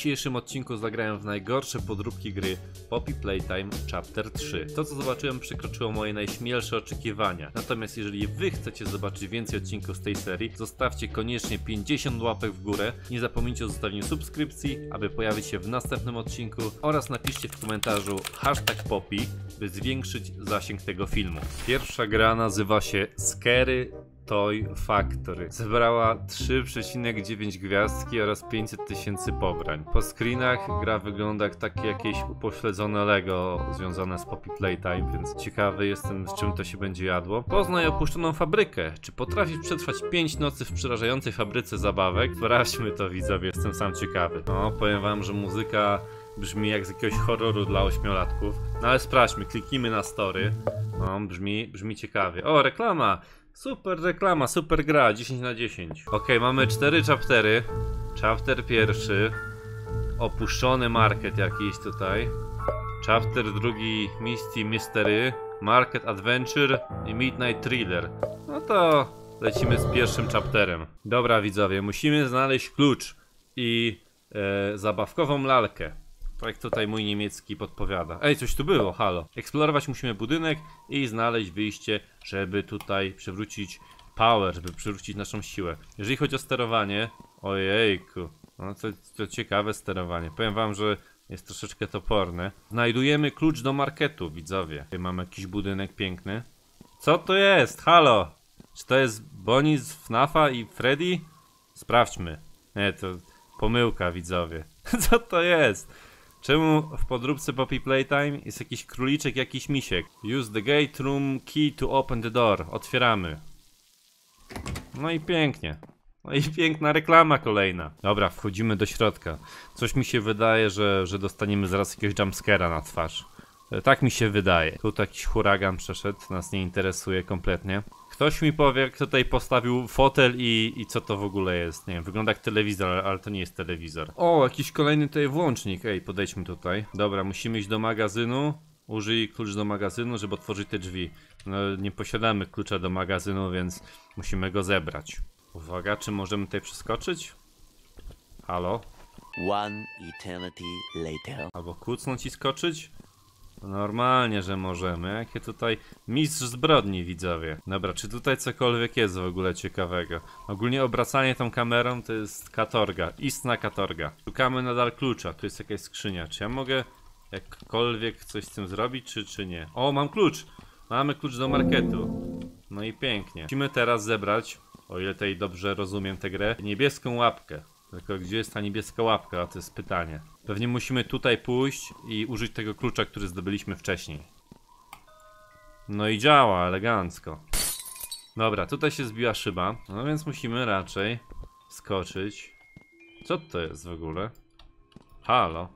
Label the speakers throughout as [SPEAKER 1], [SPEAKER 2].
[SPEAKER 1] dzisiejszym odcinku zagrałem w najgorsze podróbki gry Poppy Playtime Chapter 3. To co zobaczyłem przekroczyło moje najśmielsze oczekiwania. Natomiast jeżeli wy chcecie zobaczyć więcej odcinków z tej serii, zostawcie koniecznie 50 łapek w górę. Nie zapomnijcie o zostawieniu subskrypcji, aby pojawić się w następnym odcinku oraz napiszcie w komentarzu hashtag Poppy, by zwiększyć zasięg tego filmu. Pierwsza gra nazywa się Scary Toy Factory. Zebrała 3,9 gwiazdki oraz 500 tysięcy pobrań. Po screenach gra wygląda jak takie jakieś upośledzone Lego związane z Poppy Playtime, więc ciekawy jestem z czym to się będzie jadło. Poznaj opuszczoną fabrykę. Czy potrafisz przetrwać 5 nocy w przerażającej fabryce zabawek? Sprawdźmy to widzowie, jestem sam ciekawy. No, powiem wam, że muzyka brzmi jak z jakiegoś horroru dla ośmiolatków. No ale sprawdźmy, kliknijmy na story. No, brzmi, brzmi ciekawie. O, reklama! Super reklama, super gra, 10 na 10. Ok, mamy 4 chaptery. Chapter pierwszy. Opuszczony market jakiś tutaj. Chapter drugi Misty Mystery. Market Adventure i Midnight Thriller. No to lecimy z pierwszym chapterem. Dobra widzowie, musimy znaleźć klucz i e, zabawkową lalkę. Jak tutaj mój niemiecki podpowiada. Ej, coś tu było, halo. Eksplorować musimy budynek i znaleźć wyjście, żeby tutaj przywrócić power, żeby przywrócić naszą siłę. Jeżeli chodzi o sterowanie, ojejku, no to, to ciekawe sterowanie. Powiem wam, że jest troszeczkę toporne. Znajdujemy klucz do marketu, widzowie. Tutaj mamy jakiś budynek piękny. Co to jest? Halo! Czy to jest Bonnie z FNAFa i Freddy? Sprawdźmy. Nie, to pomyłka, widzowie. Co to jest? Czemu w podróbce Poppy Playtime jest jakiś króliczek, jakiś misiek? Use the gate room key to open the door. Otwieramy. No i pięknie. No i piękna reklama kolejna. Dobra, wchodzimy do środka. Coś mi się wydaje, że, że dostaniemy zaraz jakiegoś jumpscare'a na twarz. Tak mi się wydaje. Tu jakiś huragan przeszedł, nas nie interesuje kompletnie. Ktoś mi powie, kto tutaj postawił fotel i, i co to w ogóle jest. Nie wiem, wygląda jak telewizor, ale- ale to nie jest telewizor. O, jakiś kolejny tutaj włącznik. Ej, podejdźmy tutaj. Dobra, musimy iść do magazynu. Użyj klucz do magazynu, żeby otworzyć te drzwi. No, nie posiadamy klucza do magazynu, więc musimy go zebrać. Uwaga, czy możemy tutaj przeskoczyć? Halo?
[SPEAKER 2] One eternity later.
[SPEAKER 1] Albo kucnąć i skoczyć? Normalnie, że możemy. Jakie tutaj mistrz zbrodni, widzowie. Dobra, czy tutaj cokolwiek jest w ogóle ciekawego? Ogólnie obracanie tą kamerą to jest katorga, istna katorga. Szukamy nadal klucza, tu jest jakaś skrzynia. Czy ja mogę jakkolwiek coś z tym zrobić, czy, czy nie? O, mam klucz! Mamy klucz do marketu. No i pięknie. Musimy teraz zebrać, o ile tutaj dobrze rozumiem tę grę, niebieską łapkę. Tylko gdzie jest ta niebieska łapka? To jest pytanie. Pewnie musimy tutaj pójść i użyć tego klucza, który zdobyliśmy wcześniej. No i działa, elegancko. Dobra, tutaj się zbiła szyba, no więc musimy raczej skoczyć. Co to jest w ogóle? Halo?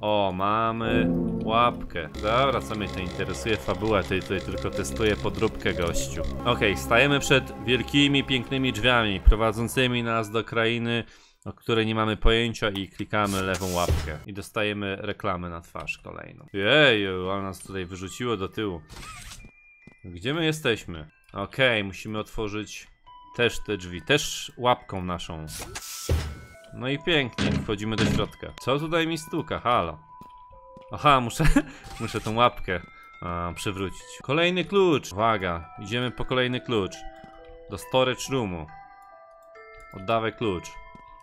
[SPEAKER 1] O, mamy łapkę. Dobra, co mnie to interesuje? Fabuła tej tutaj tylko testuje podróbkę gościu. Okej, stajemy przed wielkimi, pięknymi drzwiami prowadzącymi nas do krainy, o której nie mamy pojęcia i klikamy lewą łapkę. I dostajemy reklamę na twarz kolejną. Jeju, ale nas tutaj wyrzuciło do tyłu. Gdzie my jesteśmy? Okej, musimy otworzyć też te drzwi, też łapką naszą. No i pięknie, wchodzimy do środka. Co tutaj mi stuka? Halo. Aha, muszę, muszę tą łapkę a, przywrócić. Kolejny klucz. Uwaga, idziemy po kolejny klucz. Do storage roomu. Oddawaj klucz.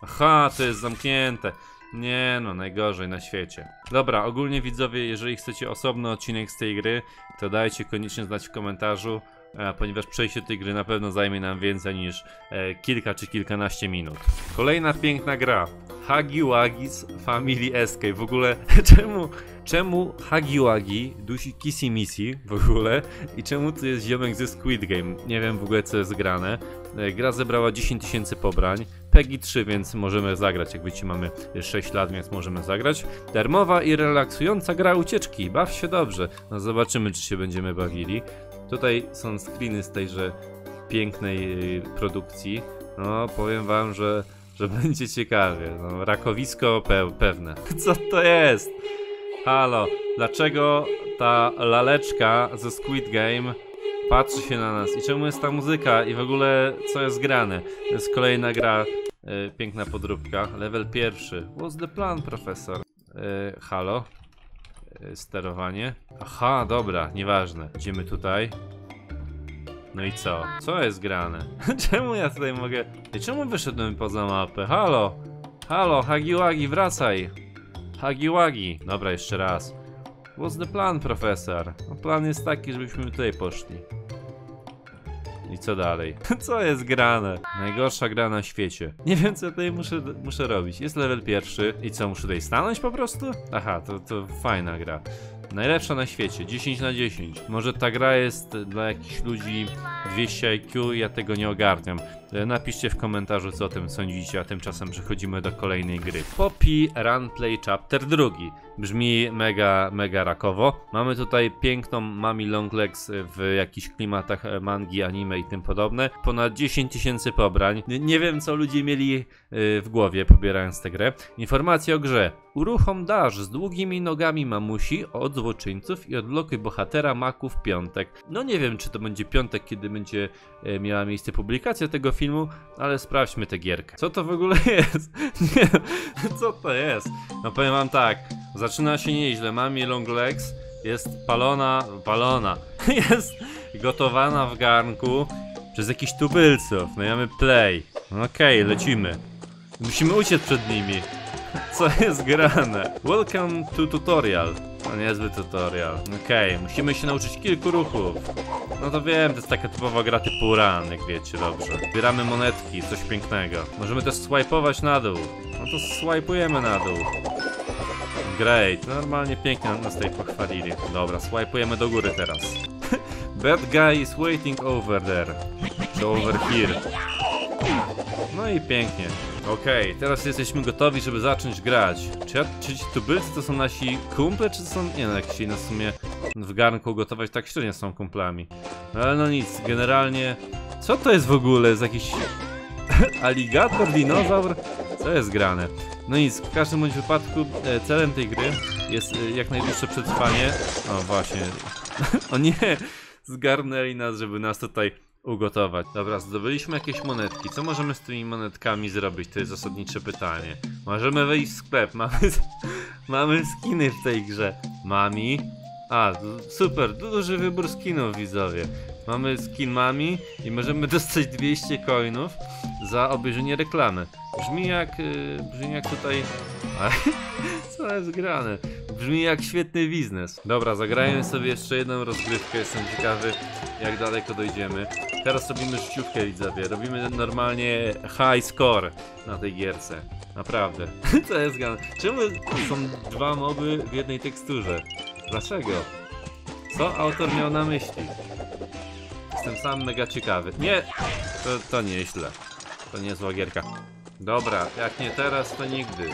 [SPEAKER 1] Aha, to jest zamknięte. Nie no, najgorzej na świecie. Dobra, ogólnie widzowie, jeżeli chcecie osobny odcinek z tej gry, to dajcie koniecznie znać w komentarzu, ponieważ przejście tej gry na pewno zajmie nam więcej niż e, kilka czy kilkanaście minut. Kolejna piękna gra. Hagi Wagis Family Escape. W ogóle czemu, czemu Hagi Wagi dusi Kissy Missy w ogóle i czemu tu jest ziomek ze Squid Game? Nie wiem w ogóle co jest grane. E, Gra zebrała 10 tysięcy pobrań. PEGI 3, więc możemy zagrać. Jak wiecie, mamy 6 lat, więc możemy zagrać. Darmowa i relaksująca gra ucieczki. Baw się dobrze. No zobaczymy, czy się będziemy bawili. Tutaj są screeny z tejże pięknej y, produkcji. No, powiem wam, że, że będzie ciekawie. No, rakowisko pe pewne. Co to jest? Halo, dlaczego ta laleczka ze Squid Game patrzy się na nas i czemu jest ta muzyka i w ogóle co jest grane? To jest kolejna gra E, piękna podróbka. Level pierwszy. What's the plan, profesor? E, halo? E, sterowanie. Aha, dobra, nieważne. Idziemy tutaj. No i co? Co jest grane? czemu ja tutaj mogę... I czemu wyszedłem poza mapę? Halo? Halo, Hagiwagi, wracaj! Hagiwagi! Dobra, jeszcze raz. What's the plan, profesor? No, plan jest taki, żebyśmy tutaj poszli. I co dalej? Co jest grane? Najgorsza gra na świecie. Nie wiem, co tutaj muszę, muszę robić. Jest level pierwszy. I co, muszę tutaj stanąć po prostu? Aha, to, to fajna gra. Najlepsza na świecie, 10 na 10. Może ta gra jest dla jakichś ludzi 200 IQ, ja tego nie ogarniam. E, Napiszcie w komentarzu, co o tym sądzicie, a tymczasem przechodzimy do kolejnej gry. Poppy Runplay Chapter 2. Brzmi mega, mega rakowo. Mamy tutaj piękną Mami Longlegs w jakichś klimatach e, mangi, anime i tym podobne. Ponad 10 tysięcy pobrań. Nie- wiem, co ludzie mieli e, w głowie, pobierając tę grę. Informacje o grze. Uruchom dash z długimi nogami mamusi od złoczyńców i odblokuj bohatera maku w piątek. No nie wiem, czy to będzie piątek, kiedy będzie e, miała miejsce publikacja tego filmu, ale sprawdźmy tę gierkę. Co to w ogóle jest? Nie, co to jest? No powiem wam tak, zaczyna się nieźle. Mami long legs jest palona, palona, jest gotowana w garnku przez jakichś tubylców. No mamy play. No Okej, lecimy. Musimy uciec przed nimi. Co jest grane? Welcome to tutorial. No niezły tutorial. Okej, musimy się nauczyć kilku ruchów. No to wiem, to jest taka typowa gra typu run, jak wiecie dobrze. Zbieramy monetki, coś pięknego. Możemy też swipeować na dół. No to swajpujemy na dół. Great, normalnie pięknie nas tutaj pochwalili. Dobra, swajpujemy do góry teraz. Bad guy is waiting over there. Czy over here. No i pięknie. Okej, teraz jesteśmy gotowi, żeby zacząć grać. Czy, ja, czy ci tubylcy to są nasi kumple, czy to są... Nie no, jak się na sumie w garnku gotować, tak średnio są kumplami. No ale no nic, generalnie... Co to jest w ogóle? Jest jakiś... aligator, dinozaur? Co jest grane? No nic, w każdym bądź wypadku e, celem tej gry jest e, jak najdłuższe przetrwanie. O właśnie. o nie! Zgarnęli nas, żeby nas tutaj ugotować. Dobra, zdobyliśmy jakieś monetki. Co możemy z tymi monetkami zrobić? To jest zasadnicze pytanie. Możemy wejść w sklep. Mamy, mamy skiny w tej grze. Mami. A, super, duży wybór skinów, widzowie. Mamy skin mami i możemy dostać 200 coinów za obejrzenie reklamy. Brzmi jak, yy, brzmi jak tutaj... Co jest grane? Brzmi jak świetny biznes. Dobra, zagrajmy sobie jeszcze jedną rozgrywkę. Jestem ciekawy, jak daleko dojdziemy. Teraz robimy życiówkę, widzowie. Robimy normalnie high score na tej gierce. Naprawdę. Co jest grane? Czemu są dwa moby w jednej teksturze? Dlaczego? Co autor miał na myśli? Jestem sam mega ciekawy. Nie! To, to nieźle. To niezła gierka. Dobra, jak nie teraz, to nigdy.